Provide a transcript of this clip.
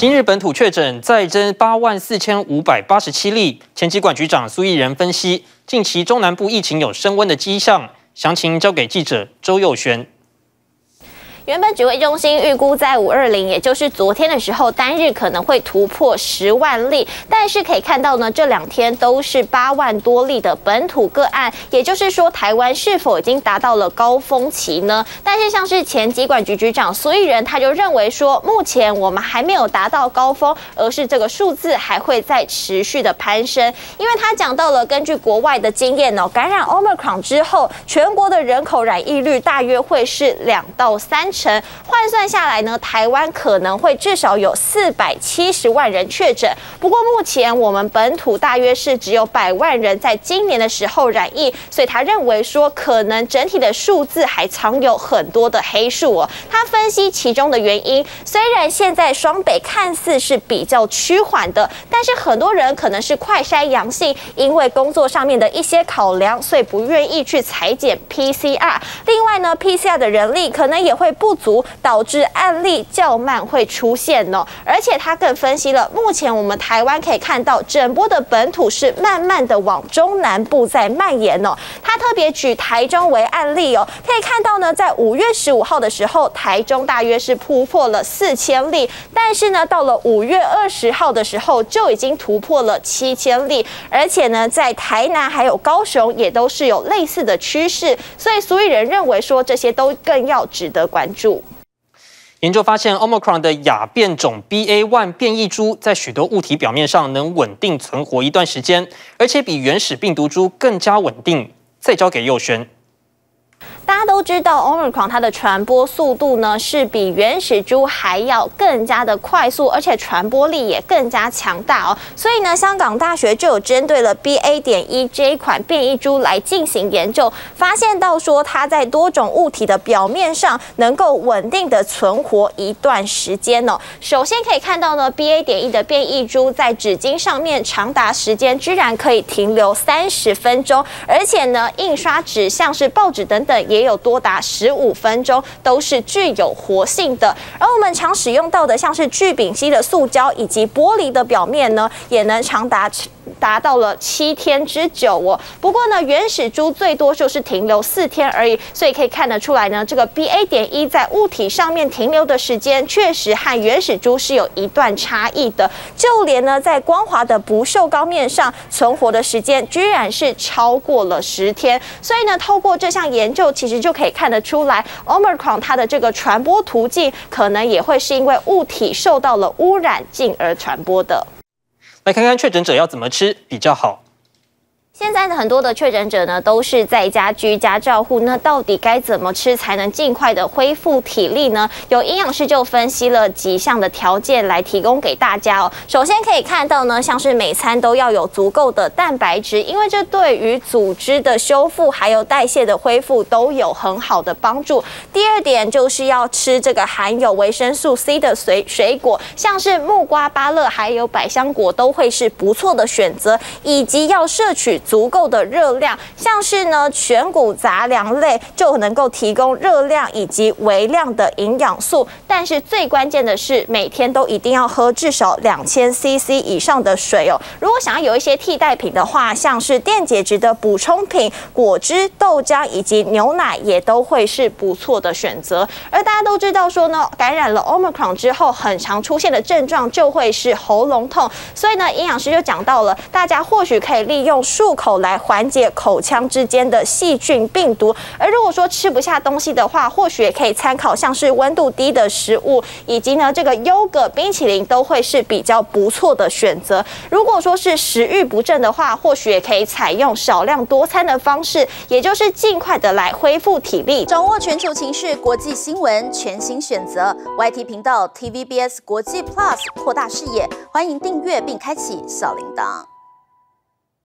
今日本土确诊再增八万四千五百八十七例。前疾管局长苏益仁分析，近期中南部疫情有升温的迹象。详情交给记者周佑璇。原本指挥中心预估在五二零，也就是昨天的时候，单日可能会突破十万例。但是可以看到呢，这两天都是八万多例的本土个案，也就是说，台湾是否已经达到了高峰期呢？但是像是前疾管局局长苏益仁，他就认为说，目前我们还没有达到高峰，而是这个数字还会再持续的攀升。因为他讲到了，根据国外的经验哦，感染 Omicron 之后，全国的人口染疫率大约会是两到三。换算下来呢，台湾可能会至少有四百七十万人确诊。不过目前我们本土大约是只有百万人在今年的时候染疫，所以他认为说可能整体的数字还藏有很多的黑数哦。他分析其中的原因，虽然现在双北看似是比较趋缓的，但是很多人可能是快筛阳性，因为工作上面的一些考量，所以不愿意去裁剪 PCR。另外呢，PCR 的人力可能也会不。足导致案例较慢会出现呢，而且他更分析了，目前我们台湾可以看到整波的本土是慢慢的往中南部在蔓延哦。他特别举台中为案例哦，可以看到呢，在五月十五号的时候，台中大约是突破了四千例，但是呢，到了五月二十号的时候就已经突破了七千例，而且呢，在台南还有高雄也都是有类似的趋势，所以所以人认为说这些都更要值得关注。研究发现，Omicron 的亚变种 BA.1 变异株在许多物体表面上能稳定存活一段时间，而且比原始病毒株更加稳定。再交给佑轩。大家都知道，Omicron 它的传播速度呢是比原始株还要更加的快速，而且传播力也更加强大哦。所以呢，香港大学就有针对了 BA. 点一这一款变异株来进行研究，发现到说它在多种物体的表面上能够稳定的存活一段时间哦。首先可以看到呢，BA. 点一的变异株在纸巾上面长达时间居然可以停留三十分钟，而且呢，印刷纸像是报纸等等也。有有多达十五分钟都是具有活性的，而我们常使用到的像是聚丙烯的塑胶以及玻璃的表面呢，也能长达。达到了七天之久哦。不过呢，原始株最多就是停留四天而已，所以可以看得出来呢，这个 BA. 点一在物体上面停留的时间确实和原始株是有一段差异的。就连呢，在光滑的不锈钢面上存活的时间，居然是超过了十天。所以呢，透过这项研究，其实就可以看得出来，Omicron 它的这个传播途径，可能也会是因为物体受到了污染，进而传播的。来看看确诊者要怎么吃比较好。现在的很多的确诊者呢，都是在家居家照护。那到底该怎么吃才能尽快的恢复体力呢？有营养师就分析了几项的条件来提供给大家哦。首先可以看到呢，像是每餐都要有足够的蛋白质，因为这对于组织的修复还有代谢的恢复都有很好的帮助。第二点就是要吃这个含有维生素 C 的水水果，像是木瓜、芭乐还有百香果都会是不错的选择，以及要摄取。足够的热量，像是呢全谷杂粮类就能够提供热量以及微量的营养素，但是最关键的是每天都一定要喝至少两千 CC 以上的水哦。如果想要有一些替代品的话，像是电解质的补充品、果汁、豆浆以及牛奶也都会是不错的选择。而大家都知道说呢，感染了 Omicron 之后，很常出现的症状就会是喉咙痛，所以呢营养师就讲到了，大家或许可以利用数漱。口来缓解口腔之间的细菌病毒，而如果说吃不下东西的话，或许也可以参考像是温度低的食物，以及呢这个优格、冰淇淋都会是比较不错的选择。如果说是食欲不振的话，或许也可以采用少量多餐的方式，也就是尽快的来恢复体力，掌握全球情势、国际新闻，全新选择 YT 频道 TVBS 国际 Plus，扩大视野，欢迎订阅并开启小铃铛。